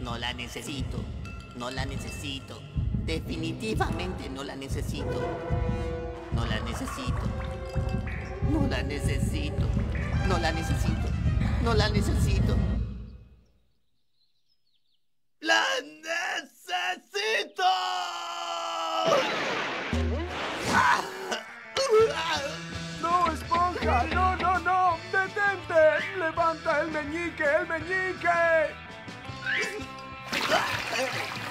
No la necesito. No la necesito. Definitivamente no la necesito. No la necesito. No la necesito. No la necesito. No la necesito. ¡La necesito! ¡No, esponja! ¡No, no, no! ¡Detente! ¡Levanta el meñique, el meñique! Absolutely.